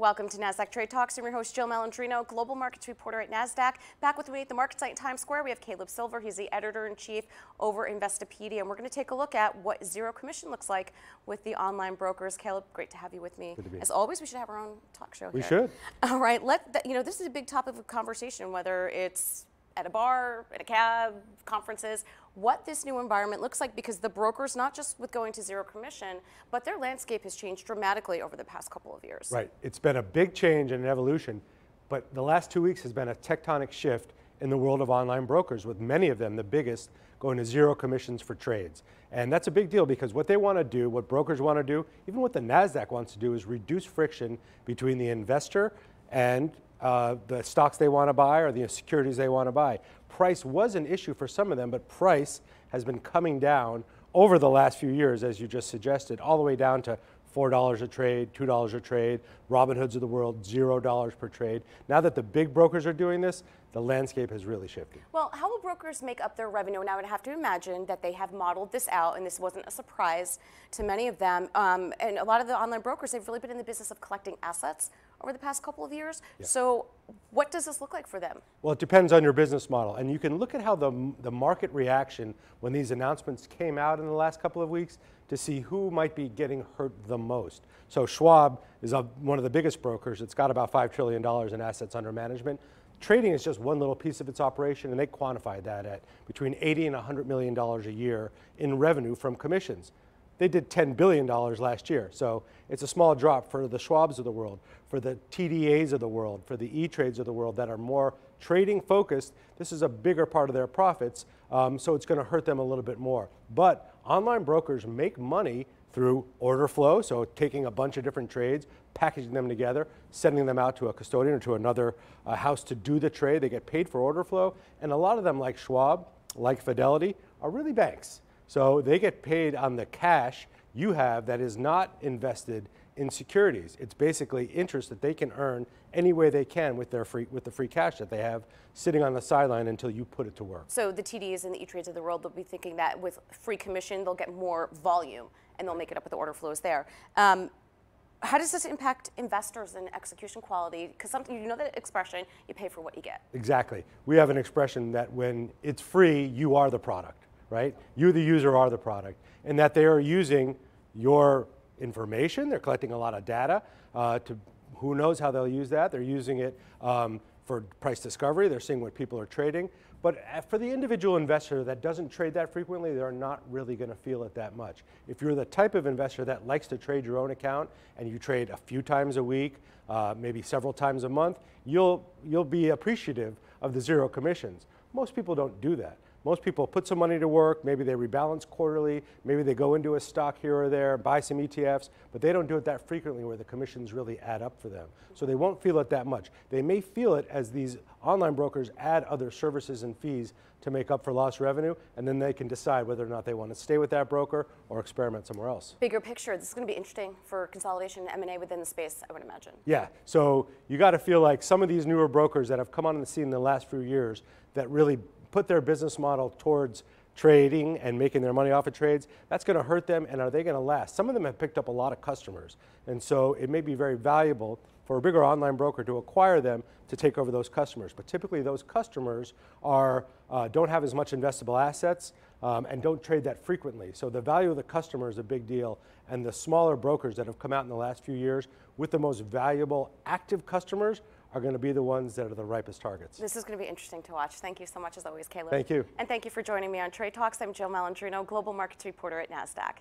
Welcome to NASDAQ Trade Talks. I'm your host, Jill Malandrino, Global Markets Reporter at NASDAQ. Back with me at the MarketSite in Times Square, we have Caleb Silver. He's the editor-in-chief over Investopedia, and we're going to take a look at what zero commission looks like with the online brokers. Caleb, great to have you with me. Good to be. As always, we should have our own talk show We here. should. All right, let the, you know, this is a big topic of conversation, whether it's at a bar, in a cab, conferences, what this new environment looks like because the brokers, not just with going to zero commission, but their landscape has changed dramatically over the past couple of years. Right. It's been a big change and an evolution, but the last two weeks has been a tectonic shift in the world of online brokers, with many of them, the biggest, going to zero commissions for trades. And that's a big deal because what they want to do, what brokers want to do, even what the NASDAQ wants to do, is reduce friction between the investor and uh, the stocks they want to buy or the securities they want to buy. Price was an issue for some of them, but price has been coming down over the last few years, as you just suggested, all the way down to $4 a trade, $2 a trade, Robinhoods of the world, $0 per trade. Now that the big brokers are doing this, the landscape has really shifted. Well, how will brokers make up their revenue? And I would have to imagine that they have modeled this out, and this wasn't a surprise to many of them. Um, and a lot of the online brokers, they've really been in the business of collecting assets over the past couple of years. Yeah. So, what does this look like for them? Well, it depends on your business model. And you can look at how the, the market reaction when these announcements came out in the last couple of weeks to see who might be getting hurt the most. So Schwab is a, one of the biggest brokers. It's got about $5 trillion in assets under management. Trading is just one little piece of its operation, and they quantified that at between 80 and 100 million dollars a year in revenue from commissions. They did $10 billion last year, so it's a small drop for the Schwabs of the world, for the TDAs of the world, for the E-Trades of the world that are more trading focused. This is a bigger part of their profits, um, so it's going to hurt them a little bit more. But online brokers make money through order flow, so taking a bunch of different trades, packaging them together, sending them out to a custodian or to another uh, house to do the trade. They get paid for order flow, and a lot of them, like Schwab, like Fidelity, are really banks. So they get paid on the cash you have that is not invested in securities. It's basically interest that they can earn any way they can with their free with the free cash that they have sitting on the sideline until you put it to work. So the TDs and the E-Trades of the world, they'll be thinking that with free commission, they'll get more volume, and they'll make it up with the order flows there. Um, how does this impact investors and execution quality? Because something you know that expression, you pay for what you get. Exactly. We have an expression that when it's free, you are the product, right? You, the user, are the product, and that they are using your information. They're collecting a lot of data. Uh, to who knows how they'll use that? They're using it um, for price discovery. They're seeing what people are trading. But uh, for the individual investor that doesn't trade that frequently, they're not really going to feel it that much. If you're the type of investor that likes to trade your own account and you trade a few times a week, uh, maybe several times a month, you'll, you'll be appreciative of the zero commissions. Most people don't do that. Most people put some money to work, maybe they rebalance quarterly, maybe they go into a stock here or there, buy some ETFs, but they don't do it that frequently where the commissions really add up for them. So they won't feel it that much. They may feel it as these online brokers add other services and fees to make up for lost revenue, and then they can decide whether or not they want to stay with that broker or experiment somewhere else. Bigger picture, this is going to be interesting for consolidation and M&A within the space, I would imagine. Yeah, so you got to feel like some of these newer brokers that have come on the scene in the last few years that really put their business model towards trading and making their money off of trades, that's going to hurt them and are they going to last? Some of them have picked up a lot of customers and so it may be very valuable for a bigger online broker to acquire them to take over those customers. But typically those customers are, uh, don't have as much investable assets um, and don't trade that frequently. So the value of the customer is a big deal and the smaller brokers that have come out in the last few years with the most valuable active customers are going to be the ones that are the ripest targets. This is going to be interesting to watch. Thank you so much as always, Caleb. Thank you. And thank you for joining me on Trade Talks. I'm Jill Malandrino, Global Markets Reporter at NASDAQ.